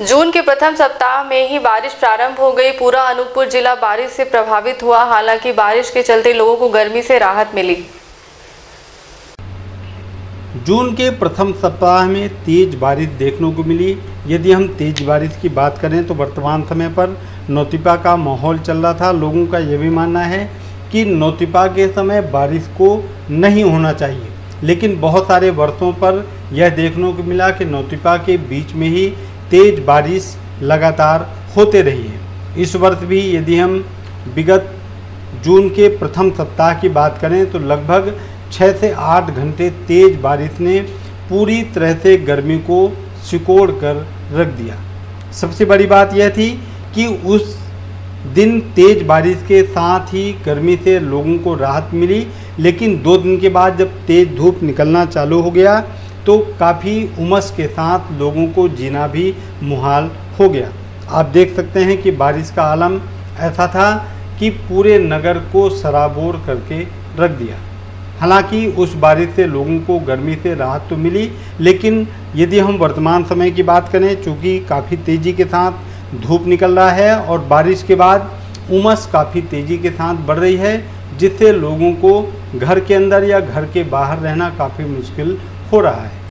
जून के प्रथम सप्ताह में ही बारिश प्रारंभ हो गई। पूरा अनूपपुर जिला बारिश से प्रभावित हुआ। हालाँकि बारिश के चलते लोगों को गर्मी से राहत मिली। जून के प्रथम सप्ताह में तेज बारिश देखने को मिली। यदि हम तेज बारिश की बात करें तो वर्तमान समय पर नौतिपा का माहौल चल रहा था। लोगों का यह भी मानना है कि नौतिपा के समय बारिश को नहीं होना चाहिए। लेकिन बहुत सारे वर्षों पर यह देखने को मिला कि नौतिपा के बीच में ही तेज बारिश लगातार होते रही है। इस वर्ष भी यदि हम विगत जून के प्रथम सप्ताह की बात करें तो लगभग छः से आठ घंटे तेज बारिश ने पूरी तरह से गर्मी को सिकोड़ कर रख दिया। सबसे बड़ी बात यह थी कि उस दिन तेज बारिश के साथ ही गर्मी से लोगों को राहत मिली, लेकिन दो दिन के बाद जब तेज धूप निकलना चालू हो गया तो काफ़ी उमस के साथ लोगों को जीना भी मुहाल हो गया। आप देख सकते हैं कि बारिश का आलम ऐसा था कि पूरे नगर को सराबोर करके रख दिया। हालाँकि उस बारिश से लोगों को गर्मी से राहत तो मिली, लेकिन यदि हम वर्तमान समय की बात करें, चूँकि काफ़ी तेज़ी के साथ धूप निकल रहा है और बारिश के बाद उमस काफ़ी तेज़ी के साथ बढ़ रही है, जिससे लोगों को घर के अंदर या घर के बाहर रहना काफ़ी मुश्किल हो रहा है।